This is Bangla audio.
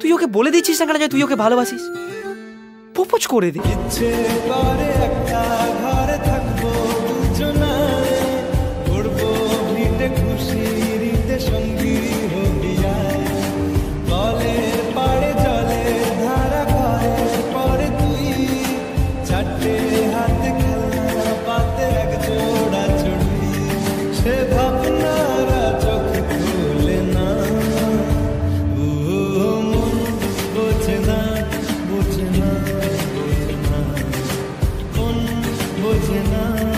তুই ওকে বলে দিচ্ছিস না কেন যে তুই ওকে ভালোবাসিস? প্রপোজ করে দে। Angelina.